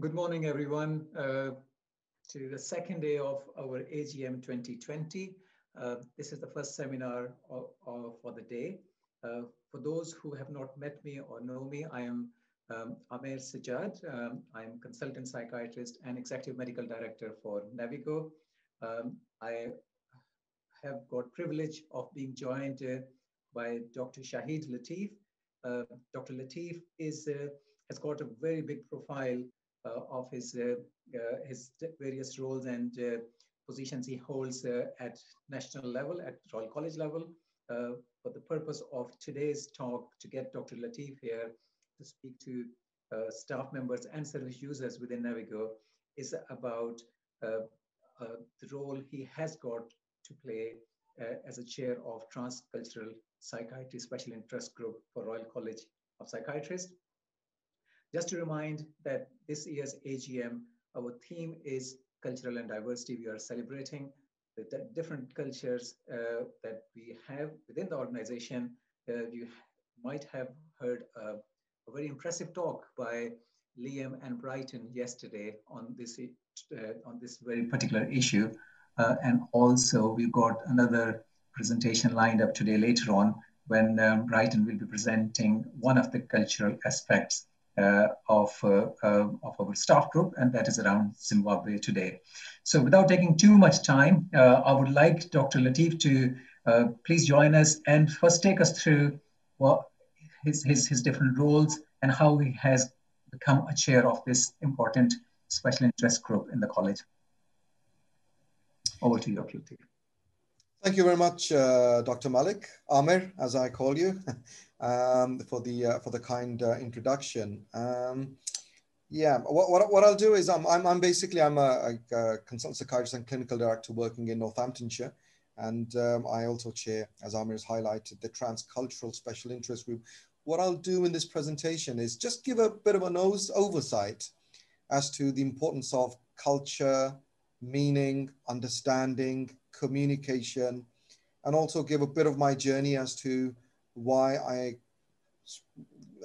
Good morning, everyone, uh, to the second day of our AGM 2020. Uh, this is the first seminar of, of, for the day. Uh, for those who have not met me or know me, I am um, Aamer Sajjad. Um, I'm consultant psychiatrist and executive medical director for Navigo. Um, I have got privilege of being joined uh, by Dr. Shahid Latif. Uh, Dr. Latif is uh, has got a very big profile Uh, of his uh, uh, his various roles and uh, positions he holds uh, at national level, at Royal College level. for the purpose of today's talk, to get Dr. Latif here to speak to staff members and service users within Navigo, is about the role he has got to play uh, as a chair of Transcultural Psychiatry Special Interest Group for Royal College of Psychiatrists. Just to remind that this year's AGM, our theme is cultural and diversity. We are celebrating the different cultures uh, that we have within the organization. Uh, you might have heard a, a, very impressive talk by Liam and Brighton yesterday on this, uh, on this very particular issue. Uh, and also we've got another presentation lined up today later on when um, Brighton will be presenting one of the cultural aspects of, uh, uh, of our staff group, and that is around Zimbabwe today. So without taking too much time, I would like Dr. Latif to please join us and first take us through what his, his, his different roles and how he has become a chair of this important special interest group in the college. Over to you, Dr. Latif. Thank you very much, uh, Dr. Malik, Amir, as I call you. Um, for the uh, for the kind uh, introduction. Um, yeah, what, what, what I'll do is I'm, I'm, I'm basically I'm a, a, consultant psychiatrist and clinical director working in Northamptonshire, and um, I also chair, as Amir has highlighted, the Transcultural Special Interest Group. What I'll do in this presentation is just give a bit of an oversight as to the importance of culture, meaning, understanding, communication, and also give a bit of my journey as to why I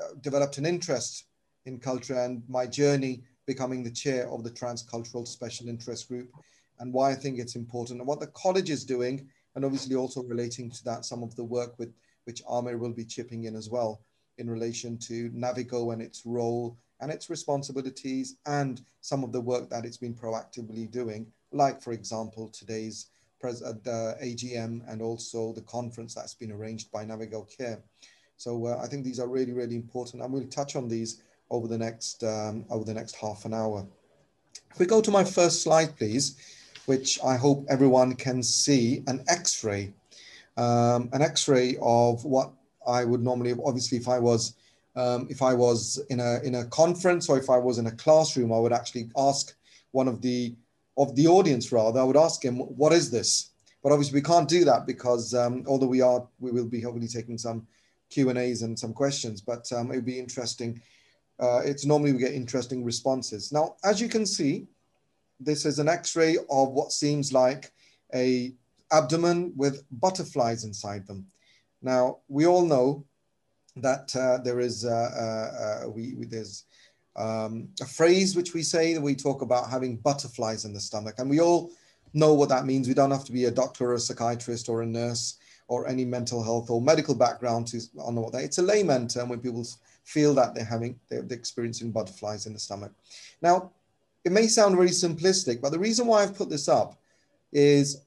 uh, developed an interest in culture and my journey becoming the chair of the Transcultural Special Interest Group and why I think it's important and what the college is doing and obviously also relating to that some of the work with which Amir will be chipping in as well in relation to Navigo and its role and its responsibilities and some of the work that it's been proactively doing, like for example, today's at the AGM and also the conference that's been arranged by Navigo Care. So uh, I think these are really, really important, and we'll touch on these over the next um, over the next half an hour. If we go to my first slide, please, which I hope everyone can see, an X-ray, um, an X-ray of what I would normally, obviously, if I was um, if I was in a in a conference or if I was in a classroom, I would actually ask one of the of the audience rather, I would ask him, what is this? But obviously we can't do that because um, although we are, we will be hopefully taking some Q and A's and some questions, but um, it would be interesting. Uh, it's normally we get interesting responses. Now, as you can see, this is an X-ray of what seems like a abdomen with butterflies inside them. Now, we all know that uh, there is, uh, uh, uh we, we, there's um, a phrase which we say that we talk about having butterflies in the stomach. And we all know what that means. We don't have to be a doctor or a psychiatrist or a nurse or any mental health or medical background to know what that. It's a layman term when people feel that they're having they're, experiencing butterflies in the stomach. Now, it may sound very simplistic, but the reason why I've put this up is,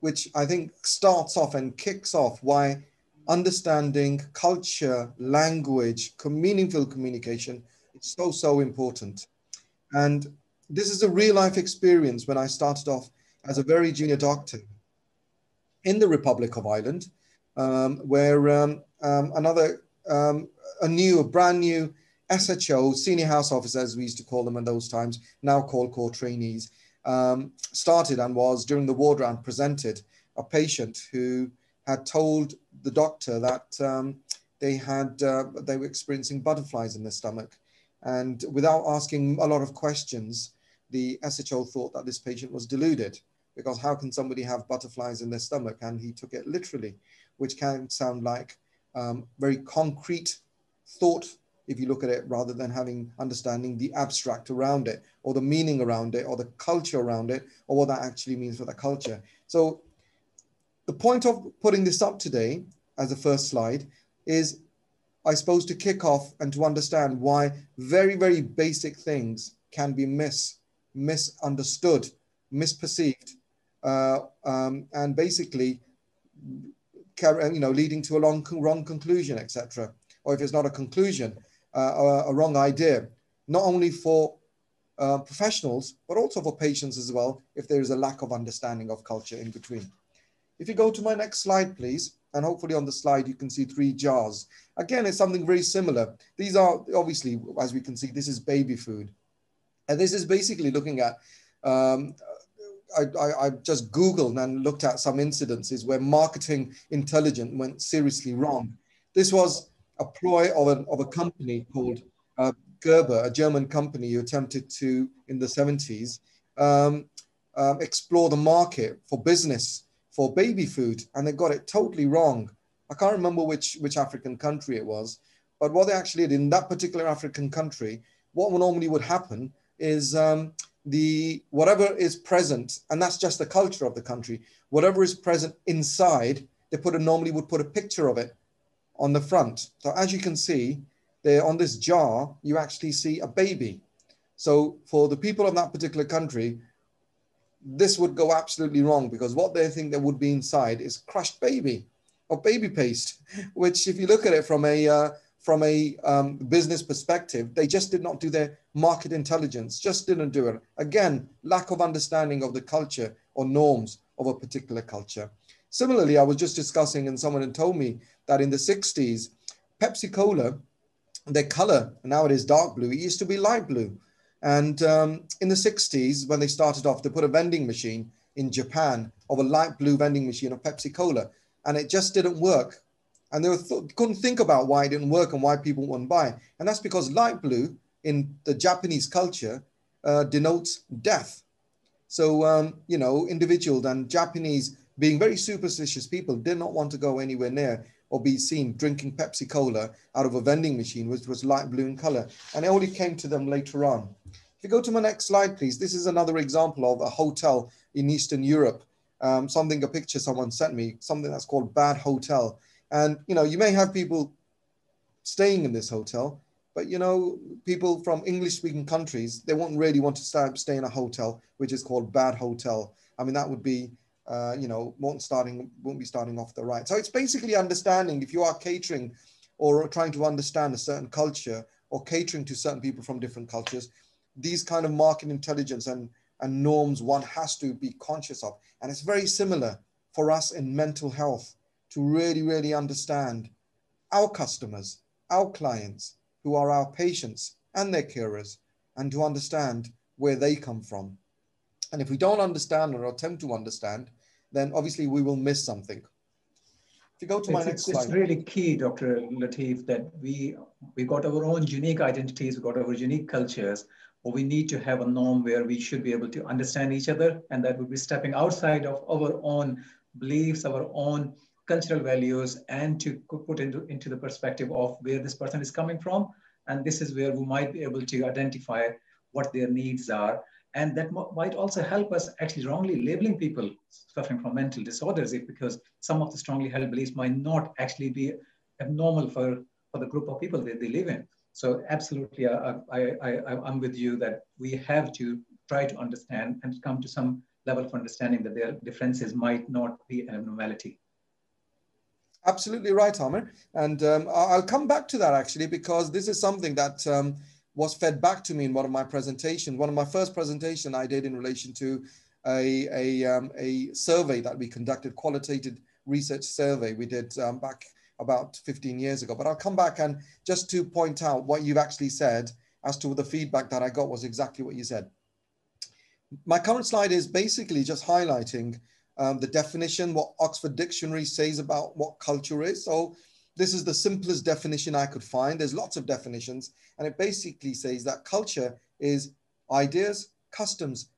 which I think starts off and kicks off why understanding culture, language, meaningful communication so, so important. And this is a real life experience when I started off as a very junior doctor in the Republic of Ireland, um, where um, um, another, um, a new, a brand new SHO, senior house officer, as we used to call them in those times, now called core trainees, um, started and was during the ward round presented a patient who had told the doctor that um, they had uh, they were experiencing butterflies in their stomach and without asking a lot of questions, the SHO thought that this patient was deluded because how can somebody have butterflies in their stomach? And he took it literally, which can sound like um, very concrete thought if you look at it rather than having understanding the abstract around it or the meaning around it or the culture around it or what that actually means for the culture. So the point of putting this up today as a first slide is I suppose to kick off and to understand why very, very basic things can be mis, misunderstood, misperceived, uh, um, and basically, you know, leading to a long, wrong conclusion, etc. Or if it's not a conclusion, uh, a, a, wrong idea, not only for uh, professionals, but also for patients as well, if there is a lack of understanding of culture in between. If you go to my next slide, please, and hopefully on the slide you can see three jars. Again, it's something very similar. These are obviously, as we can see, this is baby food. And this is basically looking at, um, I, I, I, just Googled and looked at some incidences where marketing intelligence went seriously wrong. This was a ploy of a, of a company called uh, Gerber, a German company who attempted to, in the 70s, um, um, explore the market for business for baby food, and they got it totally wrong. I can't remember which, which African country it was, but what they actually did in that particular African country, what normally would happen is um, the whatever is present, and that's just the culture of the country, whatever is present inside, they put a normally would put a picture of it on the front. So as you can see, there on this jar, you actually see a baby. So for the people of that particular country, this would go absolutely wrong because what they think there would be inside is crushed baby or baby paste, which if you look at it from a uh, from a um, business perspective, they just did not do their market intelligence, just didn't do it. Again, lack of understanding of the culture or norms of a particular culture. Similarly, I was just discussing, and someone had told me that in the 60s, Pepsi Cola, their color, now it is dark blue, it used to be light blue. And um, in the 60s, when they started off, they put a vending machine in Japan of a light blue vending machine of Pepsi Cola, and it just didn't work. And they th- couldn't think about why it didn't work and why people wouldn't buy. And that's because light blue in the Japanese culture uh, denotes death. So, um, you know, individuals and Japanese, being very superstitious people, did not want to go anywhere near or be seen drinking Pepsi Cola out of a vending machine, which was light blue in color. And it only came to them later on. If you go to my next slide, please, this is another example of a hotel in Eastern Europe. Um, something, a picture someone sent me, something that's called Bad Hotel. And, you know, you may have people staying in this hotel, but, you know, people from English speaking countries, they won't really want to stay, stay in a hotel, which is called Bad Hotel. I mean, that would be, uh, you know, won't starting, won't be starting off the right. So it's basically understanding if you are catering or trying to understand a certain culture or catering to certain people from different cultures, these kind of market intelligence and, and norms one has to be conscious of. And it's very similar for us in mental health to really, really understand our customers, our clients, who are our patients and their carers, and to understand where they come from. And if we don't understand or attempt to understand, then obviously we will miss something. If you go to my it's, next slide. It's really key, Dr. Latif, that we we got our own unique identities, we got our unique cultures, but we need to have a norm where we should be able to understand each other. And that would be stepping outside of our own beliefs, our own cultural values, and to put into, into the perspective of where this person is coming from. And this is where we might be able to identify what their needs are. And that might also help us actually wrongly labeling people suffering from mental disorders, if, because some of the strongly held beliefs might not actually be abnormal for, for the group of people that they live in. So absolutely, I, I, I, I'm with you that we have to try to understand and come to some level of understanding that their differences might not be an abnormality. Absolutely right, Amir. And um, I'll come back to that actually, because this is something that um, was fed back to me in one of my presentations. One of my first presentation I did in relation to a, a, um, a survey that we conducted, qualitative research survey we did um, back about 15 years ago. But I'll come back and just to point out what you've actually said as to the feedback that I got was exactly what you said. My current slide is basically just highlighting um, the definition, what Oxford Dictionary says about what culture is. So this is the simplest definition I could find. There's lots of definitions, and it basically says that culture is ideas, customs,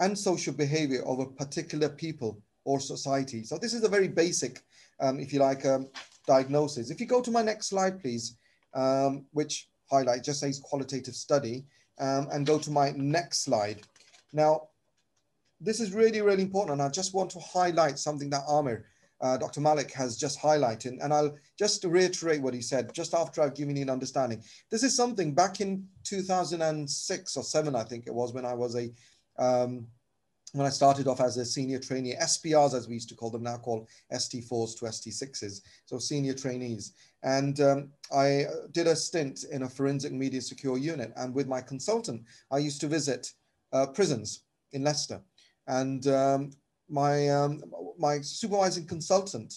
and social behavior of a particular people or society. So this is a very basic, um, if you like, um, diagnosis. If you go to my next slide, please, um, which highlight, just says qualitative study, um, and go to my next slide. Now, this is really, really important. And I just want to highlight something that Amir, uh, Dr. Malik has just highlighted. And I'll just reiterate what he said just after I've given you an understanding. This is something back in 2006 or seven, I think it was, when I was a, um, when I started off as a senior trainee, SPRs as we used to call them now called ST4s to ST6s, so senior trainees. And um, I did a stint in a forensic medium secure unit. And with my consultant, I used to visit uh, prisons in Leicester. And um, my, um, my supervising consultant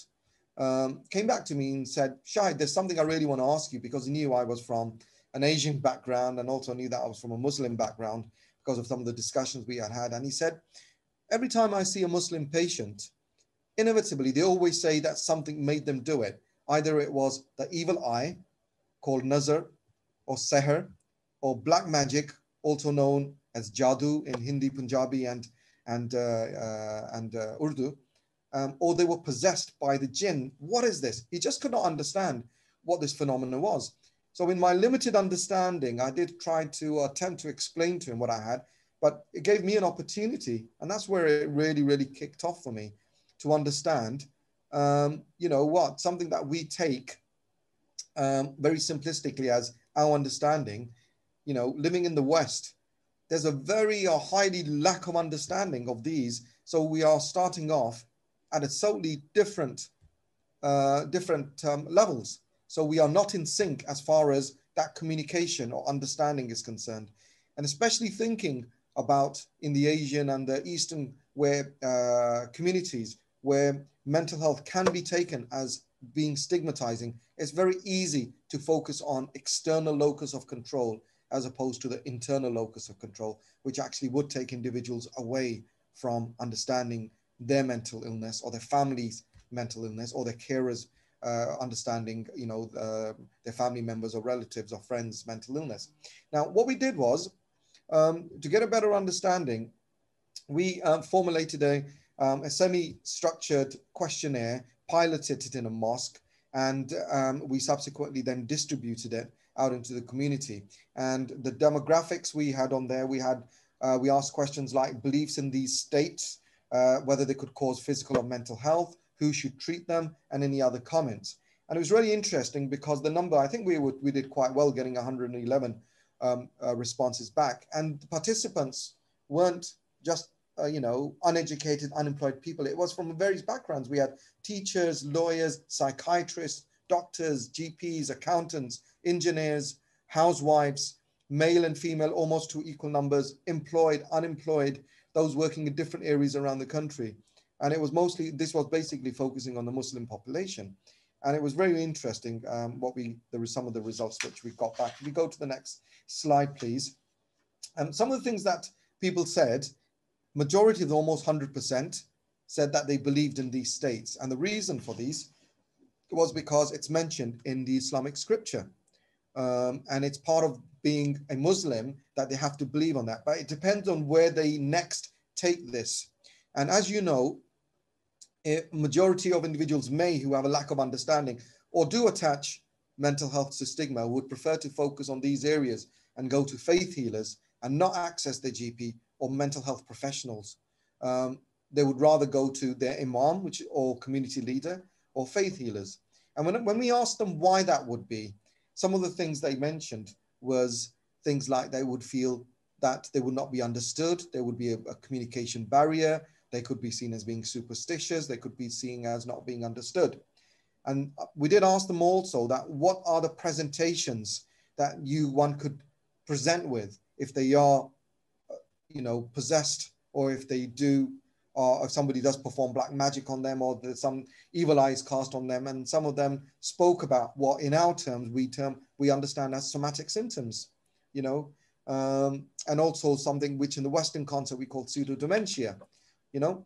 um, came back to me and said, Shahid, there's something I really want to ask you because he knew I was from an Asian background and also knew that I was from a Muslim background because of some of the discussions we had had. And he said, every time I see a Muslim patient, inevitably, they always say that something made them do it. Either it was the evil eye called Nazar or Seher or black magic, also known as Jadoo in Hindi, Punjabi, and and, uh, uh, and uh, Urdu, um, or they were possessed by the jinn. What is this? He just could not understand what this phenomenon was. So in my limited understanding, I did try to attempt to explain to him what I had, but it gave me an opportunity. And that's where it really, really kicked off for me to understand, um, you know what, something that we take um, very simplistically as our understanding, you know, living in the West, there's a very highly lack of understanding of these. So we are starting off at a totally different, uh, different um, levels. So we are not in sync as far as that communication or understanding is concerned. And especially thinking about in the Asian and the Eastern where uh, communities where mental health can be taken as being stigmatizing, it's very easy to focus on external locus of control as opposed to the internal locus of control, which actually would take individuals away from understanding their mental illness or their family's mental illness or their carers uh, understanding, you know, uh, their family members or relatives or friends' mental illness. Now, what we did was um, to get a better understanding, we um, formulated a, um, a semi-structured questionnaire, piloted it in a mosque, and um, we subsequently then distributed it out into the community. And the demographics we had on there, we had uh, we asked questions like beliefs in these states, uh, whether they could cause physical or mental health, who should treat them, and any other comments. And it was really interesting because the number, I think we, would, we did quite well getting 111 um, uh, responses back. And the participants weren't just, uh, you know, uneducated, unemployed people. It was from various backgrounds. We had teachers, lawyers, psychiatrists, doctors, GPs, accountants, engineers, housewives, male and female, almost to equal numbers, employed, unemployed, those working in different areas around the country. And it was mostly, this was basically focusing on the Muslim population. And it was very interesting um, what we, there were some of the results which we got back. If we go to the next slide, please. And some of the things that people said, majority of almost 100%, said that they believed in these states. And the reason for these was because it's mentioned in the Islamic scripture. Um, and it's part of being a Muslim that they have to believe on that. But it depends on where they next take this. And as you know, a majority of individuals may who have a lack of understanding or do attach mental health to stigma would prefer to focus on these areas and go to faith healers and not access their GP or mental health professionals. Um, they would rather go to their imam, which or community leader, or faith healers. And when, when we asked them why that would be, some of the things they mentioned was things like they would feel that they would not be understood, there would be a, a communication barrier, they could be seen as being superstitious, they could be seen as not being understood. And uh, we did ask them also that what are the presentations that you one could present with if they are, uh, you know, possessed or if they do or if somebody does perform black magic on them or there's some evil eyes cast on them and some of them spoke about what in our terms we term we understand as somatic symptoms you know? Um, and also something which in the western concept we call pseudo dementia you know?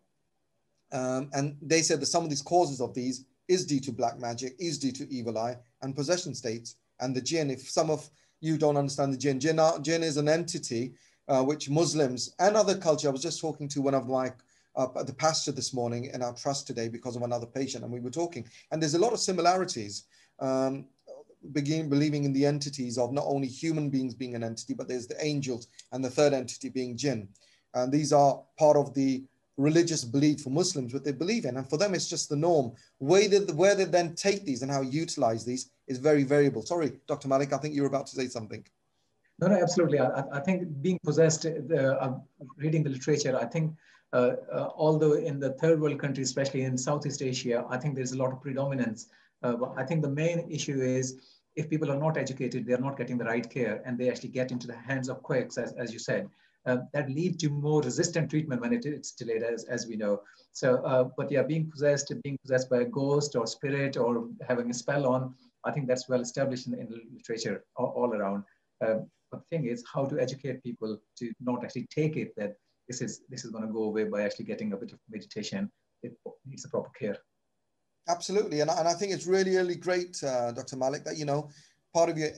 Um, and they said that some of these causes of these is due to black magic is due to evil eye and possession states. And the jinn if some of you don't understand the jinn jinn, jinn is an entity uh, which muslims and other culture i was just talking to one of my uh, the pastor this morning in our trust today because of another patient, and we were talking. And there's a lot of similarities. Um, begin believing in the entities of not only human beings being an entity, but there's the angels and the third entity being jinn. And these are part of the religious belief for Muslims, what they believe in. And for them, it's just the norm. Where they, where they then take these and how utilize these is very variable. Sorry, Dr. Malik, I think you were about to say something. No, no, absolutely. I, I think being possessed, uh, reading the literature, I think uh, uh, although in the third world countries, especially in Southeast Asia, I think there's a lot of predominance. Uh, I think the main issue is if people are not educated, they're not getting the right care and they actually get into the hands of quakes, as, as you said. Uh, that lead to more resistant treatment when it, it's delayed, as, as we know. So, uh, but yeah, being possessed, being possessed by a ghost or spirit or having a spell on, I think that's well established in, in the literature all, all around. Uh, but the thing is how to educate people to not actually take it that this is this is going to go away by actually getting a bit of meditation. It needs a proper care. Absolutely, and, and I think it's really really great, uh, Dr. Malik, that you know part of your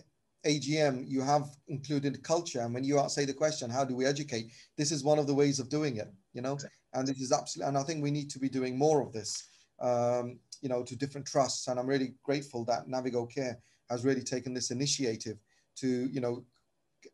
AGM, you have included culture. And when you say the question, how do we educate? This is one of the ways of doing it, you know, exactly. and this is absolutely, and I think we need to be doing more of this, um, you know, to different trusts. And I'm really grateful that Navigo Care has really taken this initiative to, you know,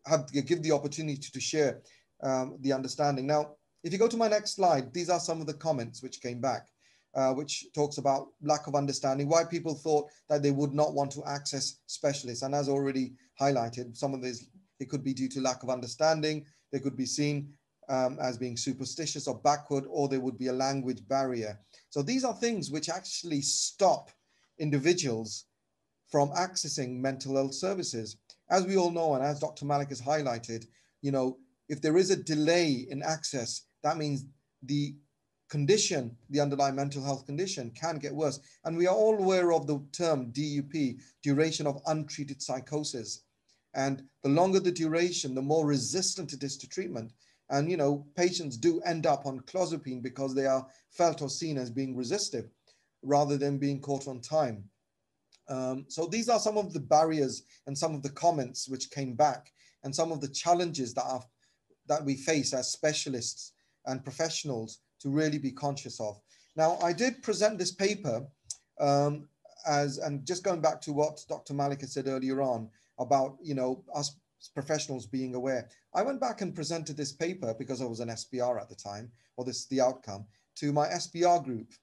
have give the opportunity to share um, the understanding. Now, if you go to my next slide, these are some of the comments which came back uh, which talks about lack of understanding, why people thought that they would not want to access specialists. And as already highlighted, some of these, it could be due to lack of understanding. They could be seen um, as being superstitious or backward, or there would be a language barrier. So these are things which actually stop individuals from accessing mental health services. As we all know, and as Dr. Malik has highlighted, you know, if there is a delay in access, that means the condition, the underlying mental health condition, can get worse. And we are all aware of the term DUP, duration of untreated psychosis. And the longer the duration, the more resistant it is to treatment. And, you know, patients do end up on clozapine because they are felt or seen as being resistive rather than being caught on time. Um, so these are some of the barriers and some of the comments which came back and some of the challenges that are that we face as specialists and professionals to really be conscious of. Now, I did present this paper um, as, and just going back to what Dr. Malik had said earlier on about, you know, us professionals being aware. I went back and presented this paper because I was an SPR at the time, or this the outcome, to my SPR group.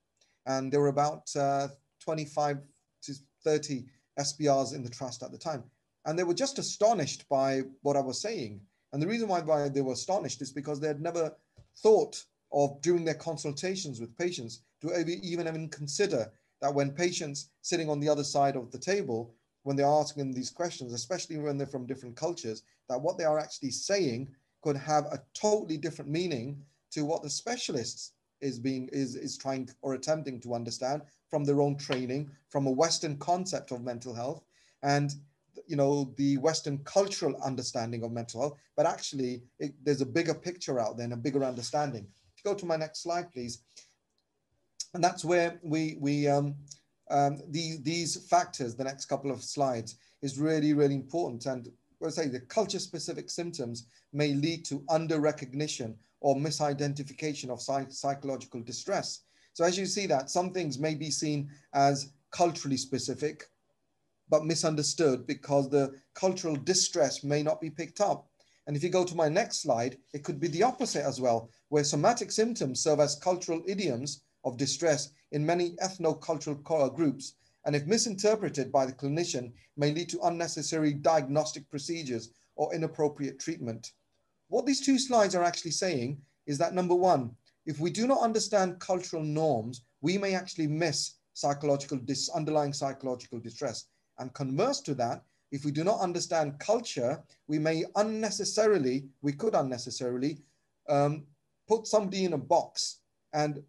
And there were about uh, 25 to 30 SPRs in the trust at the time. And they were just astonished by what I was saying. And the reason why, they were astonished is because they had never thought of during their consultations with patients to even even consider that when patients sitting on the other side of the table, when they're asking them these questions, especially when they're from different cultures, that what they are actually saying could have a totally different meaning to what the specialists is being is is trying or attempting to understand from their own training, from a Western concept of mental health, and you know the Western cultural understanding of mental health. But actually, it, there's a bigger picture out there and a bigger understanding if you go to my next slide, please. And that's where we, we um, um, the, these factors, the next couple of slides, is really, really important. And I say the culture specific symptoms may lead to under recognition or misidentification of psych psychological distress. So as you see that, some things may be seen as culturally specific, but misunderstood because the cultural distress may not be picked up. And if you go to my next slide, it could be the opposite as well, where somatic symptoms serve as cultural idioms of distress in many ethno-cultural groups, and if misinterpreted by the clinician, may lead to unnecessary diagnostic procedures or inappropriate treatment. What these two slides are actually saying is that number one, if we do not understand cultural norms, we may actually miss psychological underlying psychological distress. And converse to that, if we do not understand culture, we may unnecessarily, we could unnecessarily um, put somebody in a box and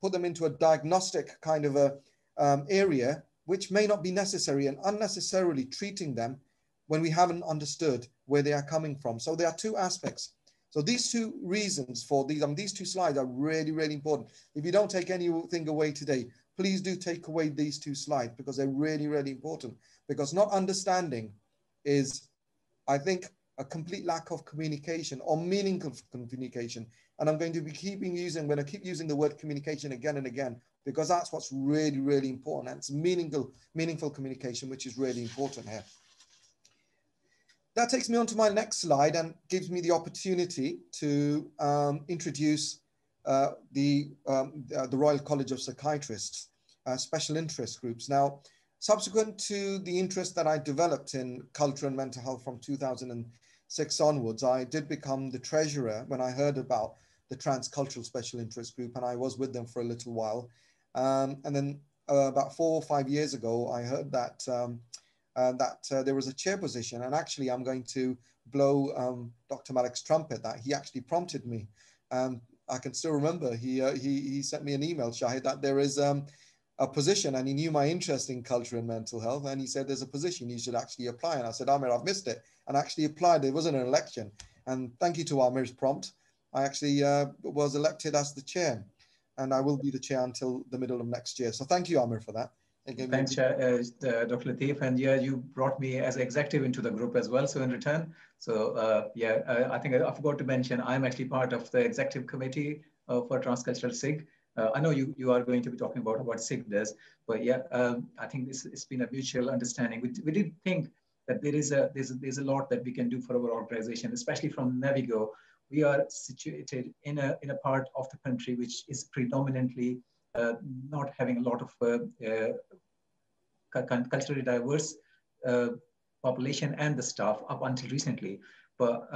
put them into a diagnostic kind of a um, area, which may not be necessary and unnecessarily treating them when we haven't understood where they are coming from. So there are two aspects. So these two reasons for these, um, these two slides are really, really important. If you don't take anything away today, please do take away these two slides because they're really, really important. Because not understanding is, I think, a complete lack of communication or meaningful communication. And I'm going to be keeping using, I'm going to keep using the word communication again and again, because that's what's really, really important. And it's meaningful, meaningful communication, which is really important here. That takes me on to my next slide and gives me the opportunity to um, introduce uh, the, um, uh, the Royal College of Psychiatrists, uh, special interest groups. Now, subsequent to the interest that I developed in culture and mental health from 2006 onwards, I did become the treasurer when I heard about the Transcultural Special Interest Group, and I was with them for a little while. Um, and then uh, about four or five years ago, I heard that um, uh, that uh, there was a chair position, and actually, I'm going to blow um, Dr. Malik's trumpet that he actually prompted me. I can still remember he, uh, he he sent me an email, Shahid, that there is um, a position, and he knew my interest in culture and mental health, and he said there's a position you should actually apply. And I said, Amir, I've missed it, and I actually applied. It wasn't an election, and thank you to Amir's prompt. I actually uh, was elected as the chair, and I will be the chair until the middle of next year. So thank you, Amir, for that. Thanks, uh, uh, Dr. Latif. And yeah, you brought me as executive into the group as well. So in return, so uh, yeah, I, I think I, forgot to mention, I'm actually part of the executive committee uh, for Transcultural SIG. Uh, I know you, you are going to be talking about what SIG does, but yeah, um, I think this, it's been a mutual understanding. We, we did think that there is a there's, there's a lot that we can do for our organization, especially from Navigo. We are situated in a, in a part of the country which is predominantly not having a lot of uh, uh, culturally diverse population and the staff up until recently. But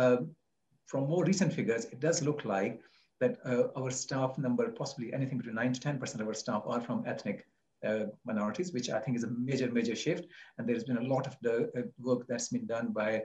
from more recent figures, it does look like that uh, our staff number, possibly anything between 9 to 10% of our staff are from ethnic uh, minorities, which I think is a major, major shift. And there's been a lot of the uh, work that's been done by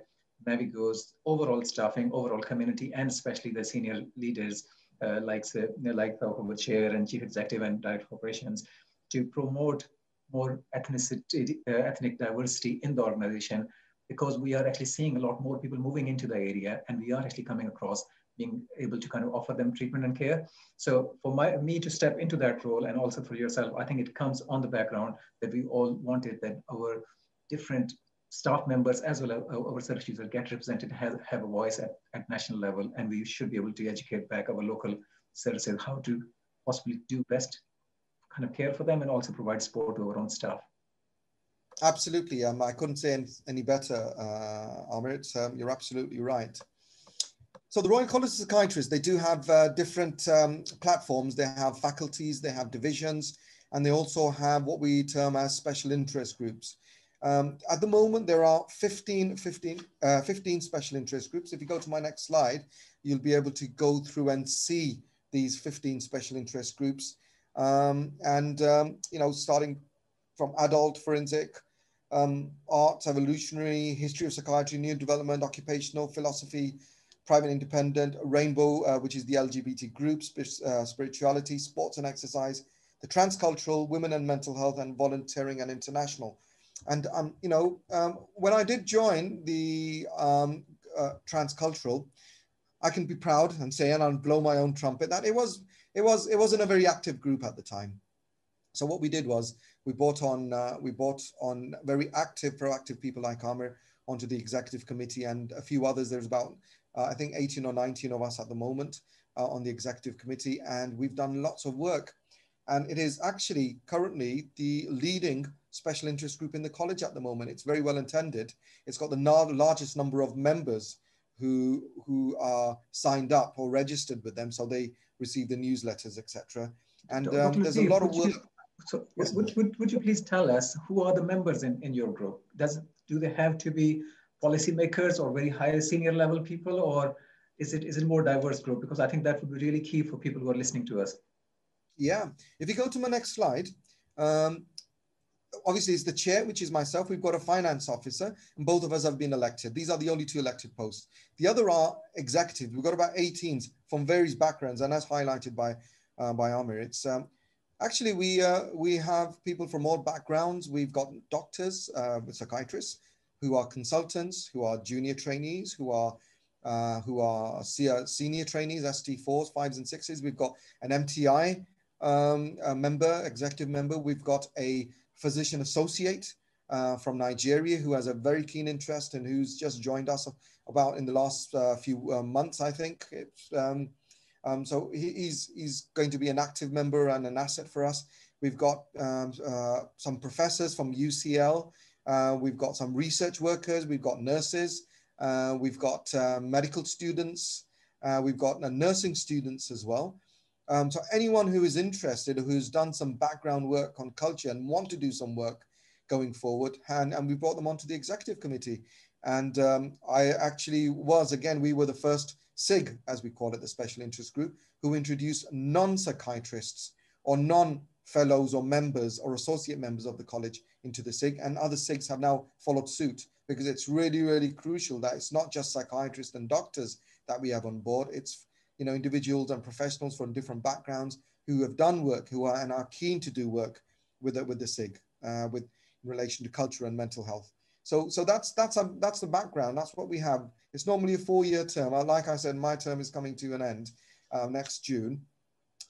Navigo's overall staffing, overall community, and especially the senior leaders uh, like, uh, like the chair and chief executive and director of operations to promote more ethnicity, uh, ethnic diversity in the organization because we are actually seeing a lot more people moving into the area and we are actually coming across being able to kind of offer them treatment and care. So for my, me to step into that role and also for yourself, I think it comes on the background that we all wanted that our different staff members as well as our service users get represented, have, have a voice at, at national level, and we should be able to educate back our local services how to possibly do best kind of care for them and also provide support to our own staff. Absolutely. Um, I couldn't say any, better, uh, Amir. Um, you're absolutely right. So the Royal College of Psychiatrists, they do have uh, different um, platforms. They have faculties, they have divisions, and they also have what we term as special interest groups. Um, at the moment, there are 15, 15, uh, 15 special interest groups. If you go to my next slide, you'll be able to go through and see these 15 special interest groups. Um, and, um, you know, starting from adult forensic, um, arts, evolutionary, history of psychiatry, new development, occupational, philosophy, private independent, rainbow, uh, which is the LGBT group, uh, spirituality, sports and exercise, the transcultural, women and mental health, and volunteering and international. And, um, you know, um, when I did join the um, uh, transcultural, I can be proud and say, and I'll blow my own trumpet, that it was, it was, it wasn't a very active group at the time. So what we did was we brought on, uh, we brought on very active, proactive people like Amir onto the executive committee and a few others. There's about uh, I think 18 or 19 of us at the moment uh, on the executive committee, and we've done lots of work. And it is actually currently the leading special interest group in the college at the moment. It's very well intended. It's got the largest number of members who who are signed up or registered with them, so they receive the newsletters, etc. And um, there's a lot of work. So would, would, would you please tell us who are the members in, in your group? Does do they have to be policymakers or very high senior level people, or is it is it more diverse group? Because I think that would be really key for people who are listening to us. Yeah. If you go to my next slide, um, obviously it's the chair, which is myself. We've got a finance officer, and both of us have been elected. These are the only two elected posts. The other are executives. We've got about 18s from various backgrounds, and that's highlighted by uh, by Amir. It's um, actually we uh, we have people from all backgrounds. We've got doctors, uh, psychiatrists, who are consultants, who are junior trainees, who are uh, who are senior trainees, ST4s, fives and sixes. We've got an MTI um, member, executive member. We've got a physician associate uh, from Nigeria who has a very keen interest and who's just joined us about in the last uh, few uh, months, I think. Um, um, so he, he's, he's going to be an active member and an asset for us. We've got um, uh, some professors from UCL. Uh, we've got some research workers. We've got nurses. Uh, we've got medical students. we've got nursing students as well. Um, so anyone who is interested, who's done some background work on culture and want to do some work going forward, and, and we brought them onto the executive committee. And um, I actually was, again, we were the first SIG, as we call it, the special interest group, who introduced non-psychiatrists or non-fellows or members or associate members of the college into the SIG. And other SIGs have now followed suit because it's really, really crucial that it's not just psychiatrists and doctors that we have on board. It's you know, individuals and professionals from different backgrounds who have done work, who are and are keen to do work with the, with the SIG, uh, with in relation to culture and mental health. So, so that's that's a, that's the background. That's what we have. It's normally a four-year term. Like I said, my term is coming to an end uh, next June,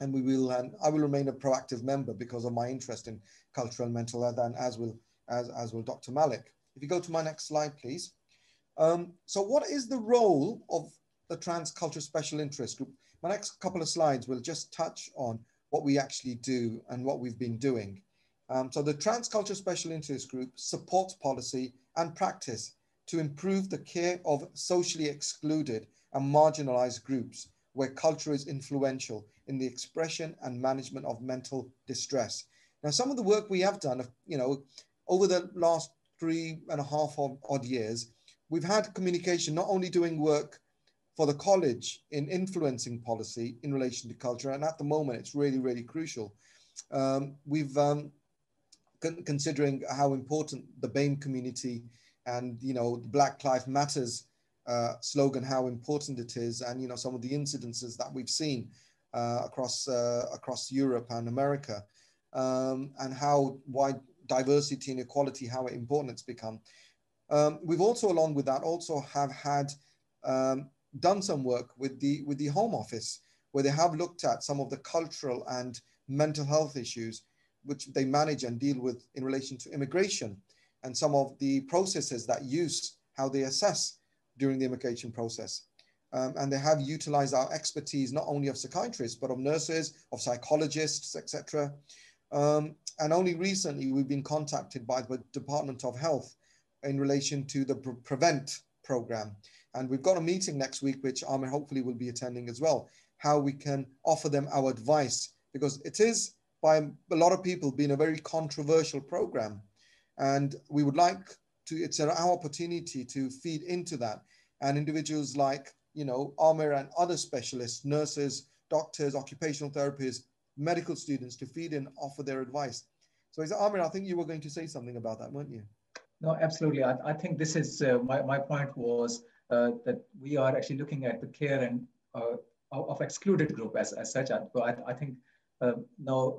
and we will. And I will remain a proactive member because of my interest in culture and mental health, and as will as as will Dr. Malik. If you go to my next slide, please. Um, so, what is the role of the Transculture Special Interest Group. My next couple of slides will just touch on what we actually do and what we've been doing. Um, so the Transculture Special Interest Group supports policy and practice to improve the care of socially excluded and marginalized groups where culture is influential in the expression and management of mental distress. Now, some of the work we have done, you know, over the last three and a half odd years, we've had communication, not only doing work for the college in influencing policy in relation to culture. And at the moment, it's really, really crucial. Um, we've, um, con considering how important the BAME community and, you know, Black Lives Matters uh, slogan, how important it is, and, you know, some of the incidences that we've seen uh, across, uh, across Europe and America, um, and how wide diversity and equality, how important it's become. Um, we've also, along with that, also have had um, done some work with the, with the Home Office, where they have looked at some of the cultural and mental health issues which they manage and deal with in relation to immigration and some of the processes that use how they assess during the immigration process. Um, and they have utilized our expertise not only of psychiatrists but of nurses, of psychologists, etc. Um, and only recently we've been contacted by the Department of Health in relation to the Pre Prevent program. And we've got a meeting next week, which Amir hopefully will be attending as well, how we can offer them our advice, because it is by a lot of people been a very controversial program. And we would like to, it's our opportunity to feed into that. And individuals like, you know, Amir and other specialists, nurses, doctors, occupational therapists, medical students to feed in, offer their advice. So Amir, I think you were going to say something about that, weren't you? No, absolutely. I, I think this is, uh, my, my point was uh, that we are actually looking at the care and uh, of excluded group as, as such. But I, I think uh, now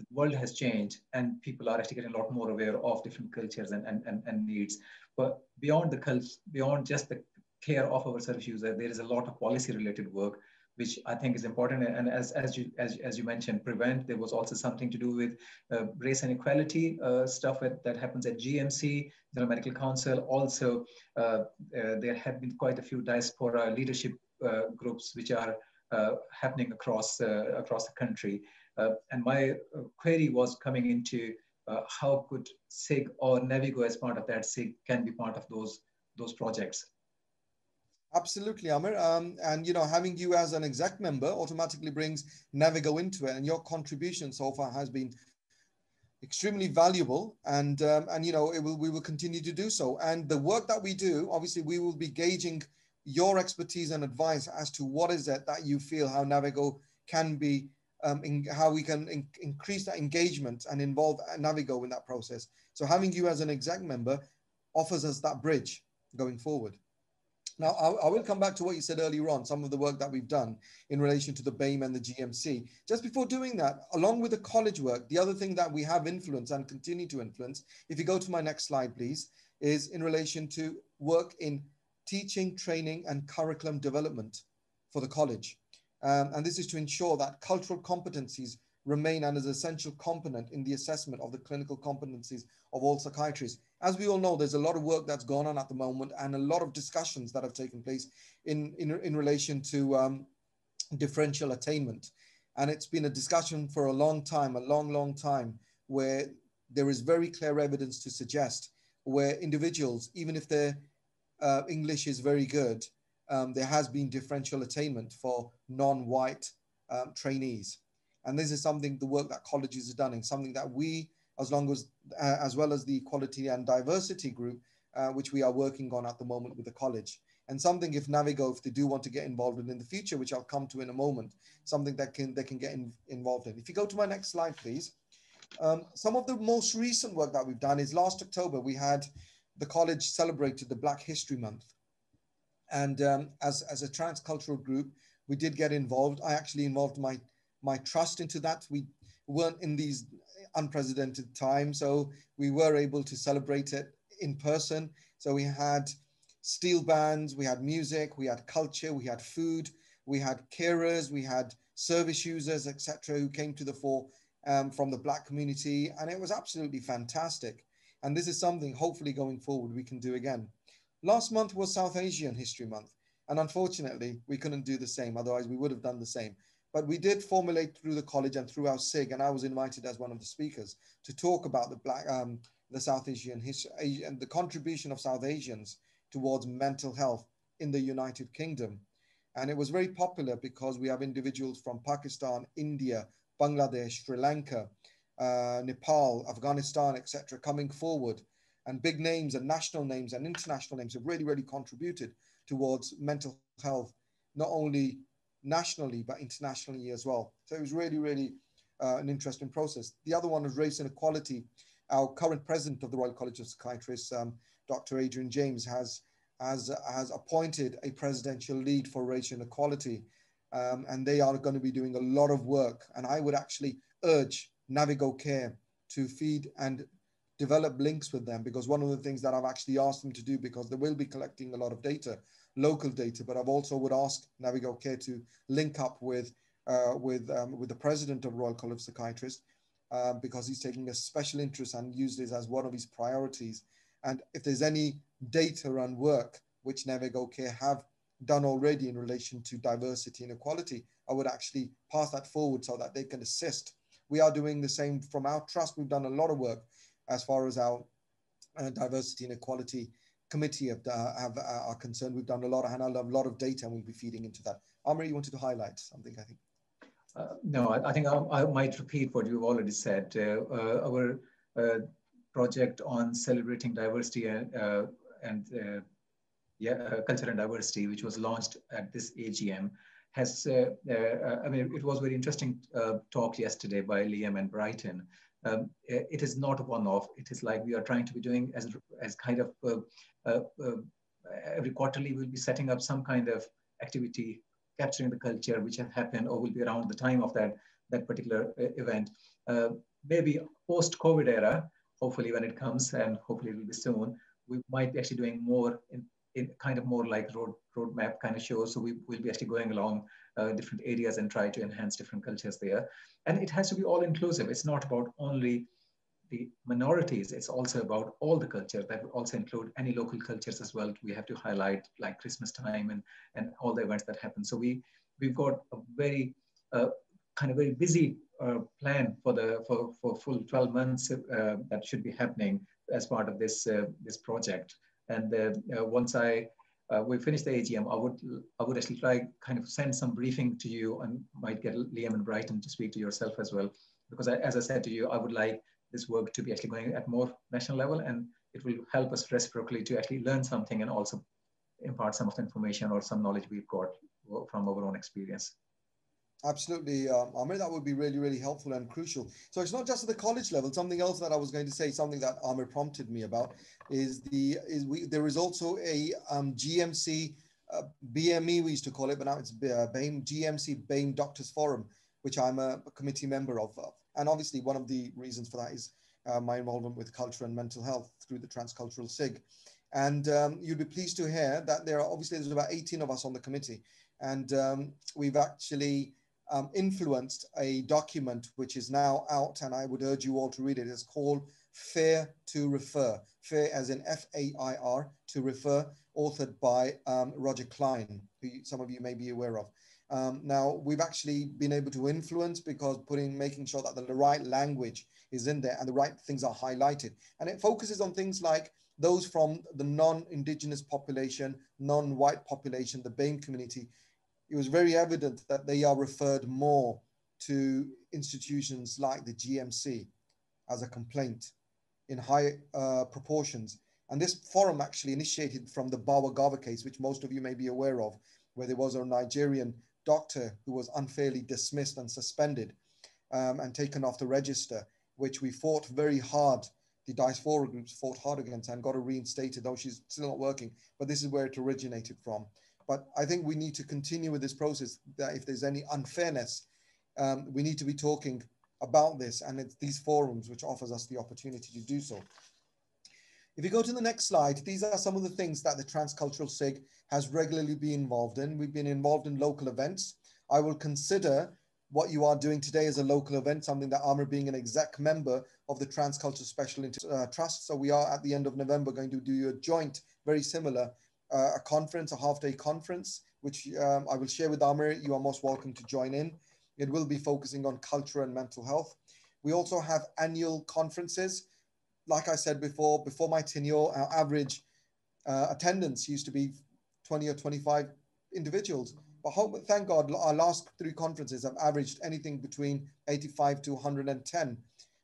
the world has changed and people are actually getting a lot more aware of different cultures and, and, and, and needs. But beyond the cult, beyond just the care of our service user, there is a lot of policy related work which I think is important. And as, as, you, as, as you mentioned, prevent, there was also something to do with uh, race and equality uh, stuff that, that happens at GMC, the Medical Council. Also, uh, uh, there have been quite a few diaspora leadership uh, groups which are uh, happening across, across the country. and my query was coming into how could SIG or Navigo as part of that SIG can be part of those, those projects. Absolutely, Amir. Um, and you know, having you as an exec member automatically brings Navigo into it, and your contribution so far has been extremely valuable. And um, and you know, it will we will continue to do so. And the work that we do, obviously, we will be gauging your expertise and advice as to what is it that you feel how Navigo can be, um, in, how we can in, increase that engagement and involve Navigo in that process. So having you as an exec member offers us that bridge going forward. Now, I, I, will come back to what you said earlier on, some of the work that we've done in relation to the BAME and the GMC. Just before doing that, along with the college work, the other thing that we have influenced and continue to influence, if you go to my next slide, please, is in relation to work in teaching, training, and curriculum development for the college. Um, and this is to ensure that cultural competencies remain and is an essential component in the assessment of the clinical competencies of all psychiatrists. As we all know, there's a lot of work that's gone on at the moment and a lot of discussions that have taken place in, in, in relation to um, differential attainment. And it's been a discussion for a long time, a long, long time, where there is very clear evidence to suggest where individuals, even if their uh, English is very good, um, there has been differential attainment for non-white um, trainees. And this is something, the work that colleges have done, and something that we, as long as, uh, as well as the equality and diversity group, uh, which we are working on at the moment with the college. And something if Navigo, if they do want to get involved in in the future, which I'll come to in a moment, something that can they can get in, involved in. If you go to my next slide, please. Um, some of the most recent work that we've done is last October, we had the college celebrated the Black History Month. And um, as, as a transcultural group, we did get involved. I actually involved my, my trust into that. We weren't in these unprecedented times, so we were able to celebrate it in person. So we had steel bands, we had music, we had culture, we had food, we had carers, we had service users, etc., who came to the fore um, from the Black community, and it was absolutely fantastic. And this is something hopefully going forward we can do again. Last month was South Asian History Month. And unfortunately, we couldn't do the same. Otherwise, we would have done the same. But we did formulate through the college and through our SIG, and I was invited as one of the speakers to talk about the Black, um, the South Asian history and the contribution of South Asians towards mental health in the United Kingdom. And it was very popular because we have individuals from Pakistan, India, Bangladesh, Sri Lanka, uh, Nepal, Afghanistan, etc., coming forward. And big names and national names and international names have really, really contributed towards mental health, not only nationally, but internationally as well. So it was really, really uh, an interesting process. The other one was race and equality. Our current president of the Royal College of Psychiatrists, um, Dr. Adrian James, has, has, has appointed a presidential lead for race and equality. Um, and they are going to be doing a lot of work. And I would actually urge Navigo Care to feed and develop links with them because one of the things that I've actually asked them to do because they will be collecting a lot of data, local data, but I've also would ask Navigo Care to link up with uh, with um, with the president of Royal College of Psychiatrists uh, because he's taking a special interest and used this as one of his priorities. And if there's any data and work which Navigo Care have done already in relation to diversity and equality, I would actually pass that forward so that they can assist we are doing the same from our trust. We've done a lot of work as far as our uh, diversity and equality committee have, uh, have uh, are concerned. We've done a lot of, and a lot of data and we'll be feeding into that. Aamer, you wanted to highlight something, I think. Uh, no, I, I think I, I, might repeat what you've already said. Uh, uh, our project on celebrating diversity and, and yeah, culture and diversity, which was launched at this AGM, has, uh, uh, I mean, it was very interesting uh, talk yesterday by Liam and Brighton. Um, it is not one-off. It is like we are trying to be doing as, as kind of every quarterly we'll be setting up some kind of activity capturing the culture which has happened or will be around the time of that, that particular event. Uh, maybe post-COVID era, hopefully when it comes and hopefully it will be soon, we might be actually doing more in, in kind of more like road roadmap kind of shows. So we will be actually going along uh, different areas and try to enhance different cultures there. And it has to be all inclusive. It's not about only the minorities. It's also about all the culture that also include any local cultures as well. We have to highlight like Christmas time and, and all the events that happen. So we, we've got a very uh, kind of very busy uh, plan for the for, for full 12 months uh, that should be happening as part of this uh, this project. And uh, once I uh, we finish the AGM, I would I would actually try kind of send some briefing to you and might get Liam and Brighton to speak to yourself as well. Because I, as I said to you, I would like this work to be actually going at more national level and it will help us reciprocally to actually learn something and also impart some of the information or some knowledge we've got from our own experience. Absolutely, um, Aamer, that would be really, really helpful and crucial. So it's not just at the college level. Something else that I was going to say, something that Aamer prompted me about, is the is we there is also a um, GMC uh, BME we used to call it, but now it's uh, BAME GMC BAME Doctors Forum, which I'm a, a committee member of. And obviously, one of the reasons for that is uh, my involvement with culture and mental health through the Transcultural SIG. And um, you'd be pleased to hear that there are obviously there's about 18 of us on the committee, and um, we've actually um, influenced a document which is now out, and I would urge you all to read it. It's called Fair to Refer. Fair as in F A I R to refer, authored by um, Roger Kline, who some of you may be aware of. Um, now we've actually been able to influence because putting, making sure that the right language is in there and the right things are highlighted. And it focuses on things like those from the non-indigenous population, non-white population, the BAME community. It was very evident that they are referred more to institutions like the GMC as a complaint in high uh, proportions. And this forum actually initiated from the Bawa Garba case, which most of you may be aware of, where there was a Nigerian doctor who was unfairly dismissed and suspended um, and taken off the register, which we fought very hard. The diaspora groups fought hard against and got her reinstated, though she's still not working. But this is where it originated from. But I think we need to continue with this process. That if there's any unfairness, um, we need to be talking about this, and it's these forums which offers us the opportunity to do so. If you go to the next slide, these are some of the things that the Transcultural SIG has regularly been involved in. We've been involved in local events. I will consider what you are doing today as a local event, something that Aamer being an exec member of the Transcultural Special uh, Trust. So we are at the end of November going to do a joint, very similar, uh, a conference, a half day conference, which um, I will share with Aamer. You are most welcome to join in. It will be focusing on culture and mental health. We also have annual conferences like I said before, before my tenure, our average uh, attendance used to be 20 or 25 individuals. But hope, thank God, our last three conferences have averaged anything between 85 to 110.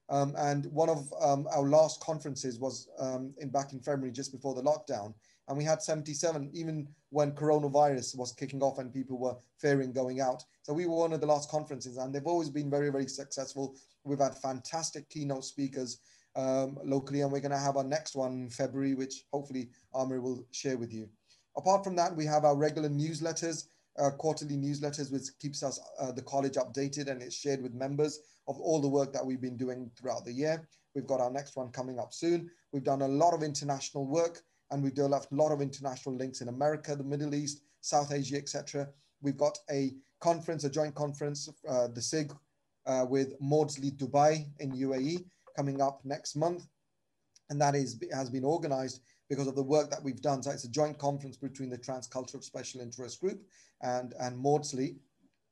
Um, and one of um, our last conferences was um, in back in February, just before the lockdown, and we had 77, even when coronavirus was kicking off and people were fearing going out. So we were one of the last conferences, and they've always been very, very successful. We've had fantastic keynote speakers um, locally, and we're going to have our next one in February, which hopefully Aamer will share with you. Apart from that, we have our regular newsletters, uh, quarterly newsletters, which keeps us uh, the college updated and it's shared with members of all the work that we've been doing throughout the year. We've got our next one coming up soon. We've done a lot of international work and we've developed a lot of international links in America, the Middle East, South Asia, etc. We've got a conference, a joint conference, uh, the SIG uh, with Maudsley Dubai in UAE, coming up next month. And that is, has been organized because of the work that we've done. So it's a joint conference between the Transcultural Special Interest Group and, and Maudsley,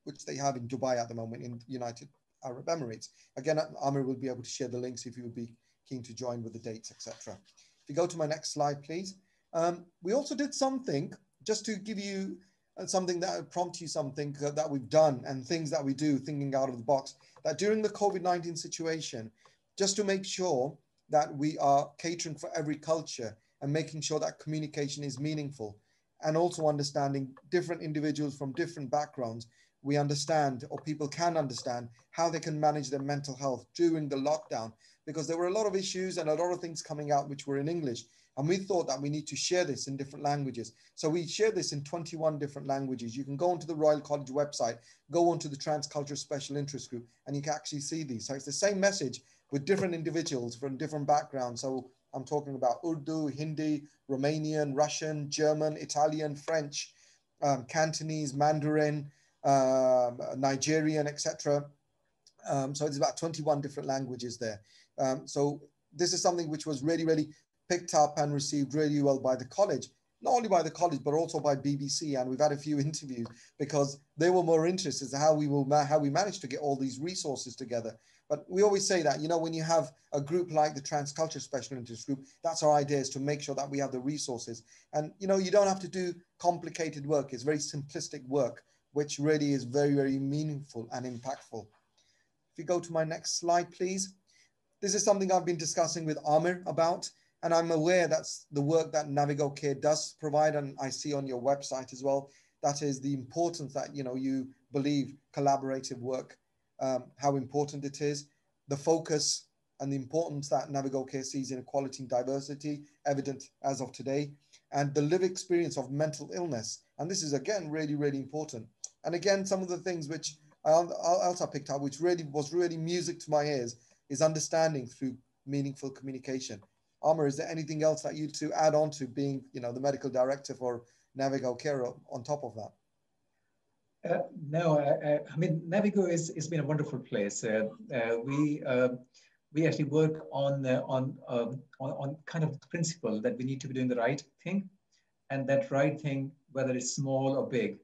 which they have in Dubai at the moment in United Arab Emirates. Again, Aamer will be able to share the links if you would be keen to join with the dates, etc. If you go to my next slide, please. Um, we also did something just to give you uh, something that prompt you something uh, that we've done and things that we do thinking out of the box that during the COVID-19 situation, just to make sure that we are catering for every culture and making sure that communication is meaningful and also understanding different individuals from different backgrounds we understand or people can understand how they can manage their mental health during the lockdown because there were a lot of issues and a lot of things coming out which were in english and we thought that we need to share this in different languages. So we share this in 21 different languages. You can go onto the Royal College website, go onto the Transcultural Special Interest Group, and you can actually see these. So it's the same message, with different individuals from different backgrounds. So I'm talking about Urdu, Hindi, Romanian, Russian, German, Italian, French, um, Cantonese, Mandarin, um, Nigerian, etc. Um, so it's about 21 different languages there. Um, so this is something which was really, really picked up and received really well by the college not only by the college but also by BBC, and we've had a few interviews because they were more interested in how we will how we managed to get all these resources together. But we always say that, you know, when you have a group like the Transculture Special Interest Group, that's our idea is to make sure that we have the resources. And, you know, you don't have to do complicated work. It's very simplistic work, which really is very, very meaningful and impactful. If you go to my next slide, please. This is something I've been discussing with Aamer about, and I'm aware that's the work that Navigo Care does provide, and I see on your website as well. That is the importance that, you know, you believe collaborative work um, how important it is, the focus and the importance that Navigo Care sees in equality and diversity, evident as of today, and the lived experience of mental illness. And this is again really, really important. And again, some of the things which I also picked up, which really was really music to my ears, is understanding through meaningful communication. Aamer, is there anything else that you to add on to being, you know, the medical director for Navigo Care on top of that? Uh, no, uh, I mean, Navigo is, has been a wonderful place. Uh, uh we, um, we actually work on, on, um, on, on kind of the principle that we need to be doing the right thing. And that right thing, whether it's small or big,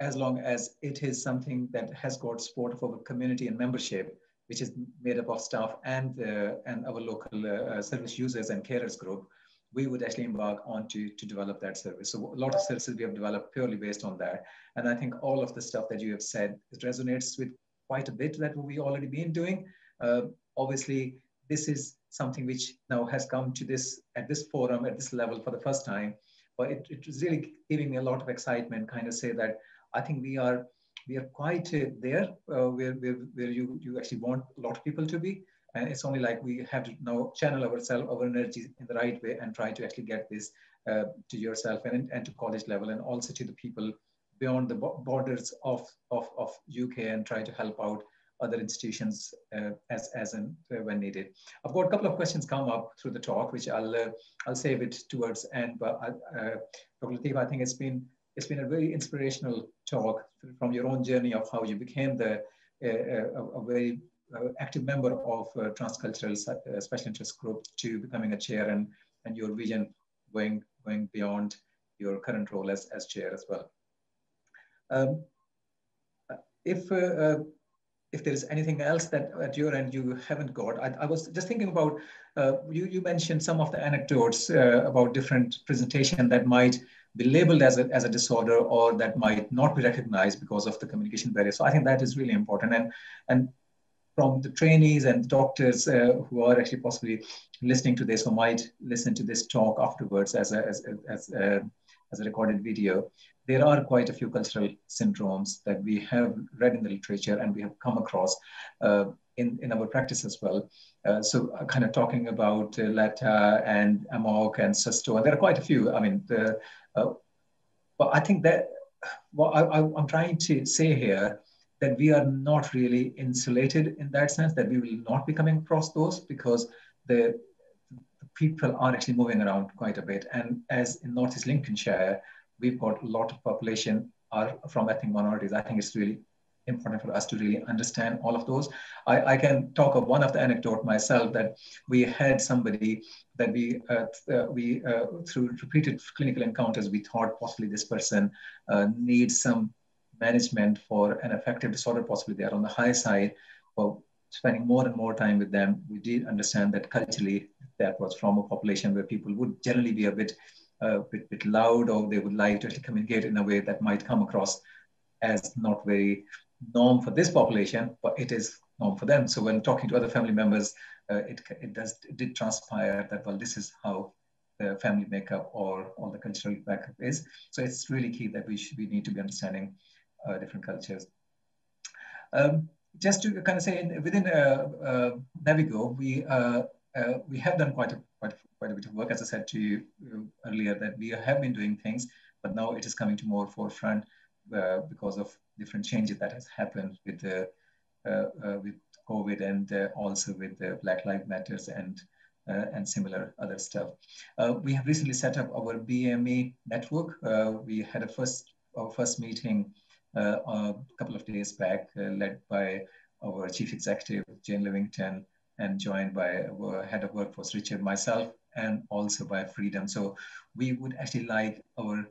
as long as it is something that has got support of our community and membership, which is made up of staff and, uh, and our local uh, service users and carers group, we would actually embark on to, to develop that service. So a lot of services we have developed purely based on that. And I think all of the stuff that you have said, it resonates with quite a bit that we've already been doing. Uh, obviously, this is something which now has come to this, at this forum, at this level for the first time. But it, it was really giving me a lot of excitement, kind of say that I think we are we are quite uh, there uh, where, where, where you, you actually want a lot of people to be. And it's only like we have to now channel ourselves, our energy in the right way and try to actually get this uh, to yourself and, and to college level and also to the people beyond the borders of, of, of UK and try to help out other institutions uh, as, as and uh, when needed. I've got a couple of questions come up through the talk, which I'll, uh, I'll save it towards end, but Dr. Latif, I think it's been, it's been a very inspirational talk from your own journey of how you became the, uh, uh, a, a very uh, active member of uh, transcultural uh, special interest group to becoming a chair and, and your vision going, going beyond your current role as, as chair as well. Um, if, if there is anything else that at your end you haven't got, I, I was just thinking about, uh, you, you mentioned some of the anecdotes uh, about different presentation that might be labeled as a, as a disorder or that might not be recognized because of the communication barrier. So I think that is really important. And, and from the trainees and doctors uh, who are actually possibly listening to this or might listen to this talk afterwards as a, as, as, a, as a recorded video, there are quite a few cultural syndromes that we have read in the literature and we have come across uh, in, in our practice as well. Uh, so uh, kind of talking about uh, Latah and Amok and SUSTO, and there are quite a few. I mean, the, uh, but I think that what I, I'm trying to say here that we are not really insulated in that sense, that we will not be coming across those because the, the people are actually moving around quite a bit. And as in Northeast Lincolnshire, we've got a lot of population are from ethnic minorities. I think it's really important for us to really understand all of those. I, I can talk of one of the anecdote myself that we had somebody that we, uh, uh, we uh, through repeated clinical encounters, we thought possibly this person uh, needs some management for an affective disorder, possibly they are on the high side, but spending more and more time with them, we did understand that culturally that was from a population where people would generally be a bit, uh, bit, bit loud or they would like to communicate in a way that might come across as not very norm for this population, but it is norm for them. So when talking to other family members, uh, it, it does it did transpire that well, this is how the family makeup or all the cultural backup is. So it's really key that we should we need to be understanding uh, different cultures. Um, just to kind of say, in, within uh, uh, Navigo, we we have done quite a, quite quite a bit of work, as I said to you earlier, that we have been doing things, but now it is coming to more forefront because of different changes that has happened with the with COVID and also with the Black Lives Matters and uh, and similar other stuff. Uh, we have recently set up our BME network. Uh, we had a first our first meeting uh, a couple of days back, uh, led by our chief executive, Jane Livington, and joined by our head of workforce, Richard, myself, and also by Freedom. So we would actually like our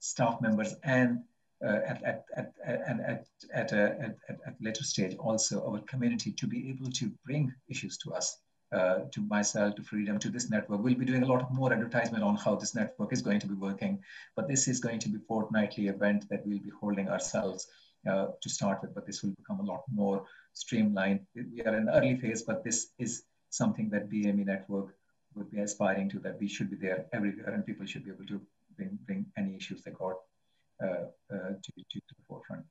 staff members and uh, at, at, at, at, at, at, a, at, at later stage also our community to be able to bring issues to us uh, to myself, to Freedom, to this network. We'll be doing a lot more advertisement on how this network is going to be working, but this is going to be fortnightly event that we'll be holding ourselves uh, to start with, but this will become a lot more streamlined. We are in early phase, but this is something that BME network would be aspiring to, that we should be there everywhere and people should be able to bring, bring any issues they got uh, uh to, to, to the forefront.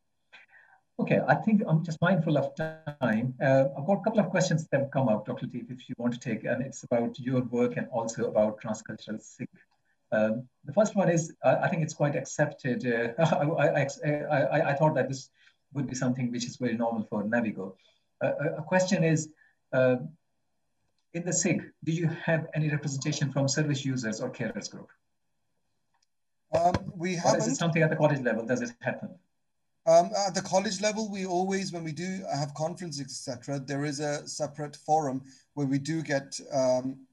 Okay, I think I'm just mindful of time. Uh, I've got a couple of questions that have come up, Dr. Latif, if you want to take, and it's about your work and also about transcultural SIG. Um, the first one is, uh, I think it's quite accepted. Uh, I, I, I, I, thought that this would be something which is very normal for Navigo. Uh, a question is, uh, in the SIG, do you have any representation from service users or carers group? Um, we haven't. Is it something at the college level? Does it happen? Um, at the college level, we always, when we do have conferences, etc., there is a separate forum where we do get, um,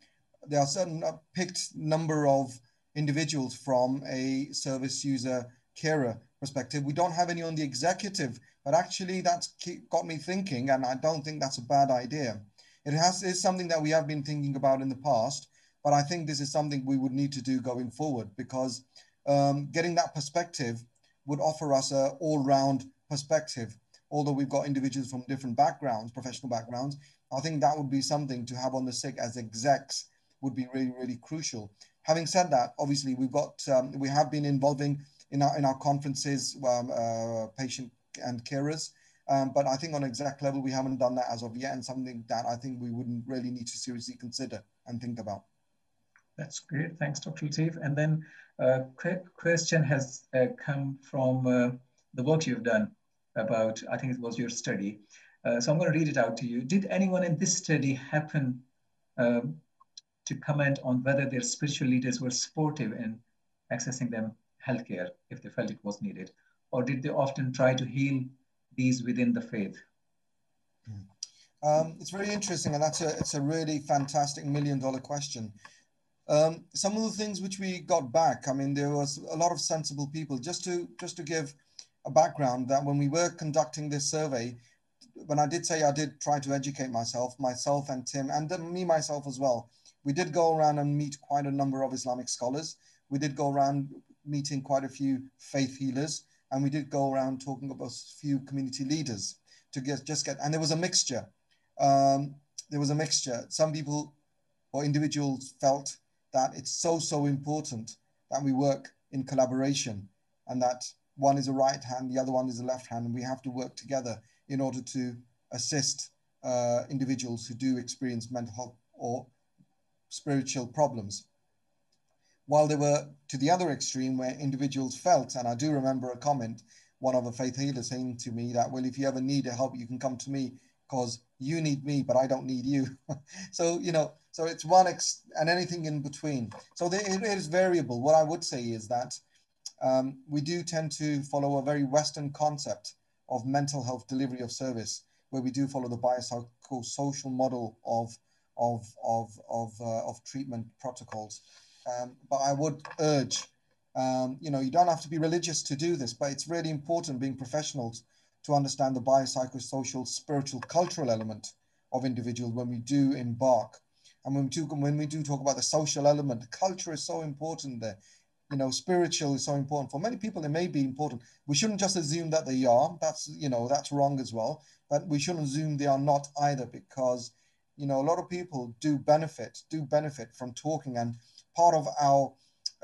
there are certain uh, picked number of individuals from a service user carer perspective. We don't have any on the executive, but actually that's got me thinking, and I don't think that's a bad idea. It has is something that we have been thinking about in the past, but I think this is something we would need to do going forward because um, getting that perspective would offer us a all-round perspective. Although we've got individuals from different backgrounds, professional backgrounds, I think that would be something to have on the SIG as execs would be really, really crucial. Having said that, obviously we've got, um, we have been involving in our, in our conferences, um, uh, patient and carers, um, but I think on exec level, we haven't done that as of yet and something that I think we wouldn't really need to seriously consider and think about. That's great. Thanks, Dr. Latif. And then a quick question has uh, come from uh, the work you've done about, I think it was your study. Uh, so I'm going to read it out to you. Did anyone in this study happen um, to comment on whether their spiritual leaders were supportive in accessing them healthcare if they felt it was needed? Or did they often try to heal these within the faith? Um, it's very interesting, and that's a it's a really fantastic million dollar question. Um, some of the things which we got back, I mean, there was a lot of sensible people. Just to just to give a background, that when we were conducting this survey, when I did say I did try to educate myself, myself and Tim, and me myself as well, we did go around and meet quite a number of Islamic scholars. We did go around meeting quite a few faith healers, and we did go around talking about a few community leaders to get just get. And there was a mixture. Um, there was a mixture. Some people or individuals felt that it's so, so important that we work in collaboration and that one is a right hand, the other one is a left hand, and we have to work together in order to assist uh, individuals who do experience mental health or spiritual problems. While they were to the other extreme where individuals felt, and I do remember a comment, one of the faith healers saying to me that, well, if you ever need a help, you can come to me because you need me, but I don't need you. so, you know, so it's one ex and anything in between. So the, it is variable. What I would say is that um, we do tend to follow a very Western concept of mental health delivery of service, where we do follow the biopsychosocial model of of of of, uh, of treatment protocols. Um, but I would urge, um, you know, you don't have to be religious to do this, but it's really important being professionals to understand the biopsychosocial, spiritual, cultural element of individuals when we do embark and when we do when we do talk about the social element, culture is so important there. You know, spiritual is so important for many people. It may be important. We shouldn't just assume that they are. That's you know that's wrong as well. But we shouldn't assume they are not either because you know a lot of people do benefit do benefit from talking and part of our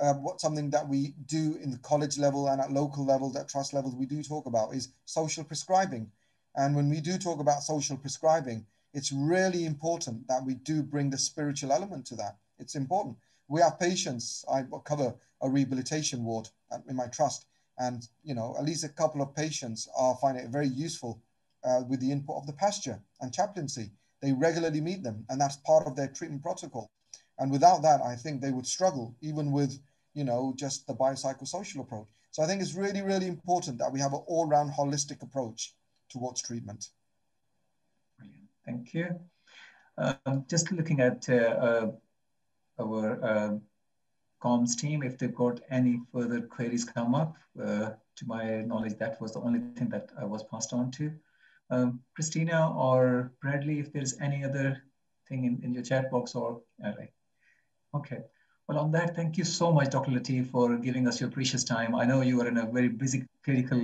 uh, what something that we do in the college level and at local level, at trust levels, we do talk about is social prescribing. And when we do talk about social prescribing, it's really important that we do bring the spiritual element to that. It's important. We have patients. I cover a rehabilitation ward in my trust, and you know at least a couple of patients are finding it very useful uh, with the input of the pastor and chaplaincy. They regularly meet them, and that's part of their treatment protocol. And without that, I think they would struggle, even with you know just the biopsychosocial approach. So I think it's really, really important that we have an all-round holistic approach towards treatment. Thank you. Um, just looking at uh, uh, our uh, comms team, if they've got any further queries come up, uh, to my knowledge, that was the only thing that I was passed on to. Um, Christina or Bradley, if there's any other thing in, in your chat box or, uh, okay. Well, on that, thank you so much, Dr. Latif, for giving us your precious time. I know you are in a very busy clinical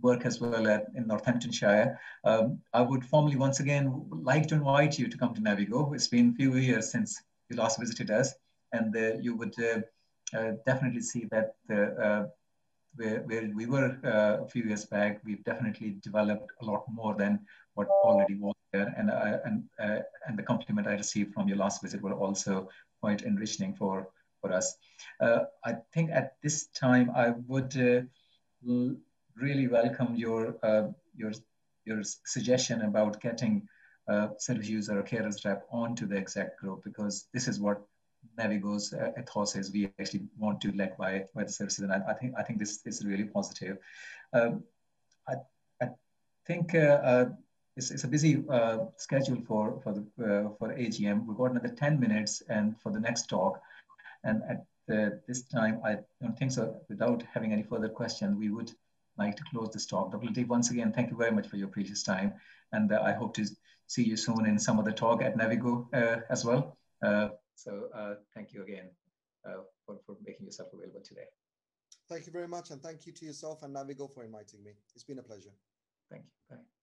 work as well at, in Northamptonshire. Um, I would formally once again like to invite you to come to Navigo. It's been a few years since you last visited us, and uh, you would uh, uh, definitely see that uh, where, where, we were uh, a few years back, we've definitely developed a lot more than what already was there. And, and, and the compliment I received from your last visit were also quite enriching for, for us. I think at this time, I would really welcome your uh, your your suggestion about getting uh, service user or carers rep onto the exec group because this is what Navigo's uh, ethos is. We actually want to let by by the services, and I, I, think I think this is really positive. Um, think uh, it's, it's a busy uh, schedule for for the uh, for AGM. We've got another 10 minutes and for the next talk. And at the, this time, I don't think so. Without having any further question, we would like to close this talk. Dr. Latif, once again, thank you very much for your precious time. And uh, I hope to see you soon in some other talk at Navigo uh, as well. Uh, so thank you again for, for making yourself available today. Thank you very much. And thank you to yourself and Navigo for inviting me. It's been a pleasure. Thank you. Bye.